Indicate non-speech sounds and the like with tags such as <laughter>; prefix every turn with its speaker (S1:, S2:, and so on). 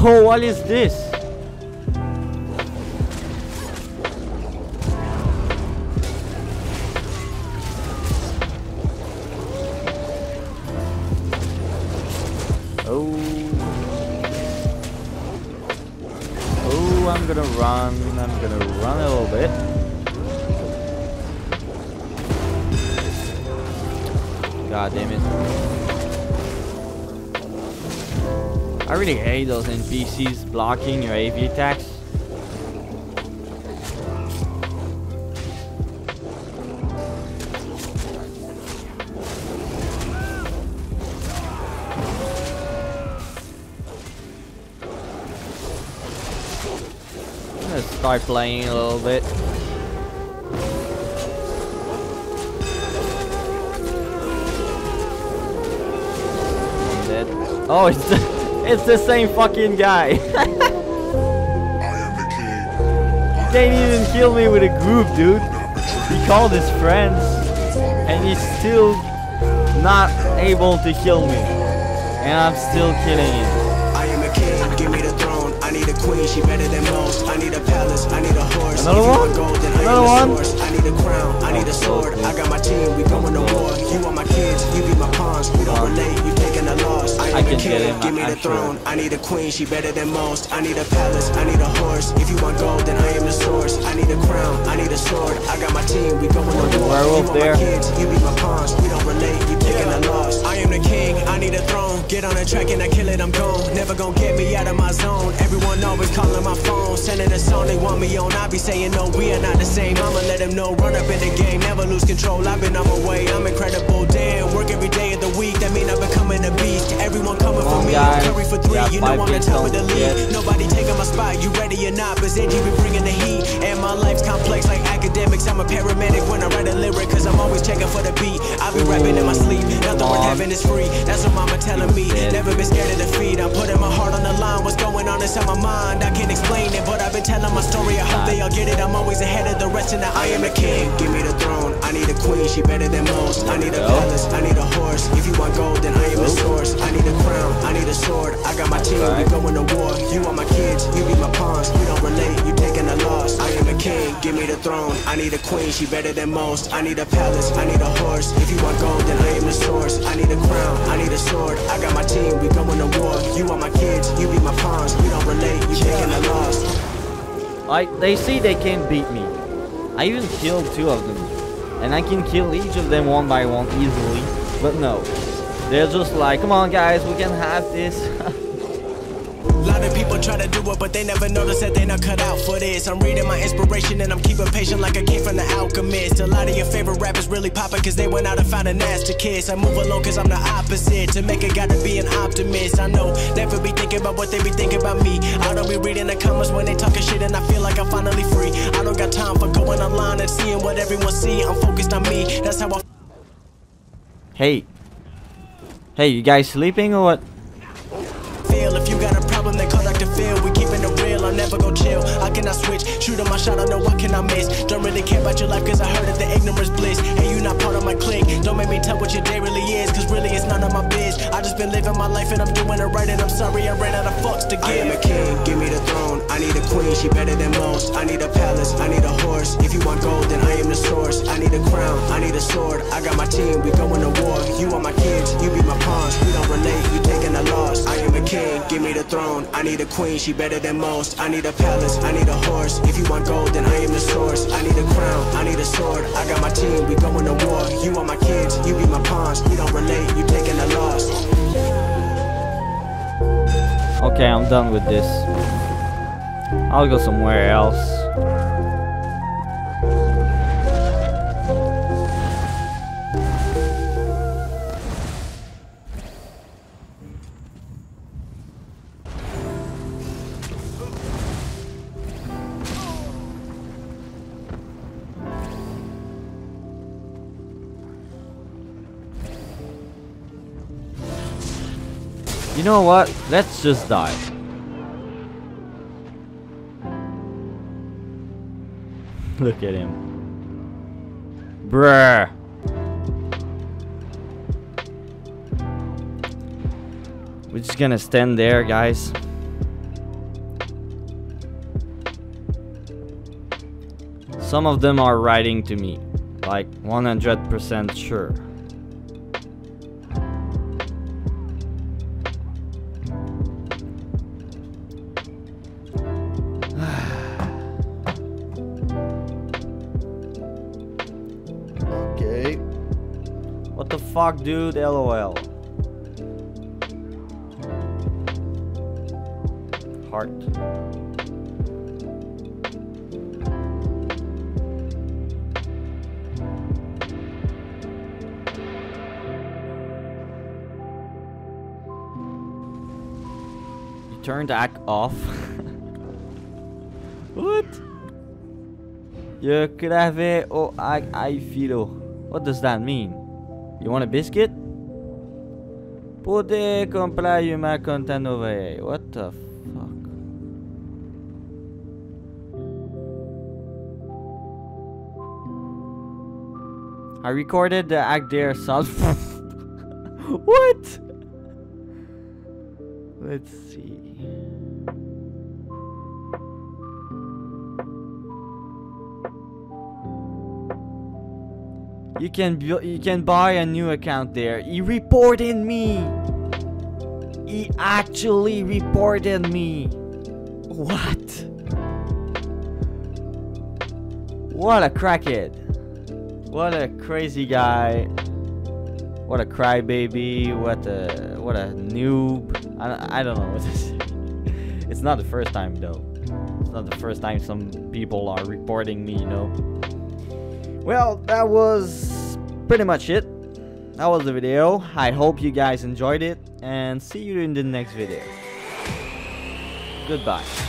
S1: Oh, what is this? Oh. Oh, I'm gonna run. I'm gonna run a little bit. God damn it. I really hate those NPCs blocking your AV attacks. Gonna start playing a little bit. I'm dead. Oh, it's <laughs> it's the same fucking guy. <laughs> Can't even kill me with a group, dude. He called his friends, and he's still not able to kill me. And I'm still killing him.
S2: I am a king, give me the throne. I need a queen, she better than most. I need a palace, I need a horse.
S1: Another one?
S2: want gold, then I
S1: Another one?
S2: I need a crown, I need a sword. I got my team, we loss. I
S1: I can
S2: a
S1: get
S2: king, give me the throne. I need a queen, she better than most. I need a palace, I need a horse. If you want gold, then I am the source. I need a crown, I need a sword. I got my team, we going to war. You
S1: there.
S2: my kids, you be my pawns. We don't relate, you I king, I need a throne. Get on the track and I kill it, I'm gone. Never gonna get me out of my zone. Everyone always calling my phone, sending a song they want me on. I be saying no, we are not the same. I'ma let them know, run up in the game, never lose control. I've been on my way, I'm incredible. Damn, work every day of the week. That mean I'm becoming a beast. Everyone coming for me. I'm curry for three.
S1: Yeah,
S2: you know I'm the top of the league. Nobody taking my spot, you ready or not? But Zenji be bringing the heat. And my life's complex like academics. I'm a paramedic when I always checking for the beat. I be rapping in my sleep, nothing worth having is free. That's what mama telling me. Never been scared of defeat. I'm putting my heart on the line. What's going on inside my mind? I can't explain it, but I've been telling my story. I hope they all get it. I'm always ahead of the rest, and I am the king. Give me the throne. I need a queen, she better than most. I need a palace, I need a horse. If you want gold, then I am the source. I need a crown, I need a sword. I got my team, we going to war. You are my kids, you be my pawns. We don't relate, you king, give me the throne. I need a queen, she better than most. I need a palace, I need a horse. If you want gold, then I am the source. I need a crown, I need a sword. I got my team, we going to war. You are my kids, you be my pawns. We don't relate, you taking a loss.
S1: Like, they see they can't beat me. I even killed two of them. And I can kill each of them one by one easily. But no. They're just like, come on guys, we can have this. <laughs>
S2: A lot of people try to do it, but they never notice that they not cut out for this. I'm reading my inspiration and I'm keeping patient like I came from the alchemist. A lot of your favorite rappers really popping cause they went out and found an ass to kiss. I move along cause I'm the opposite. To make it, gotta be an optimist. I know, never be thinking about what they be thinking about me. I don't be reading the comments when they talking shit and I feel like I'm finally free. I don't got time for going online and seeing what everyone see. I'm focused on me, that's how I
S1: hey. Hey, you guys sleeping or what?
S2: We keeping it real, I'll never go chill. I cannot switch, shoot my shot, I know I can I miss. Don't really care about your life, cause I heard that the ignorance bliss. Hey, you not part of my clique. Don't make me tell what you day really been living my life and I'm doing it right, and I'm sorry I ran out of fucks to give. I am a king, give me the throne. I need a queen, she better than most. I need a palace, I need a horse. If you want gold, then I am the source. I need a crown, I need a sword. I got my team, we going to war. You are my kids, you be my pawns. We don't relate, you taking a loss. I am a king, give me the throne. I need a queen, she better than most. I need a palace, I need a horse. If you want gold, then I am the source. I need a crown, I need a sword.
S1: Okay, I'm done with this. I'll go somewhere else. You know what? Let's just die. <laughs> Look at him. Bruh. We're just gonna stand there, guys. Some of them are writing to me, like 100% sure. Fuck, dude? LOL. Heart. You turned act off. <laughs> what? You crave o ag ai filo. What does that mean? You want a biscuit? Pude comprar uma conta nova. What the fuck? I recorded the act there sound. <laughs> what? Let's see. You can you can buy a new account there. He reported me. He actually reported me. What? What a crackhead. What a crazy guy. What a crybaby. What a what a noob. I, I don't know what <laughs> say. It's not the first time though. It's not the first time some people are reporting me, you know. Well, that was pretty much it. That was the video. I hope you guys enjoyed it and see you in the next video. Goodbye.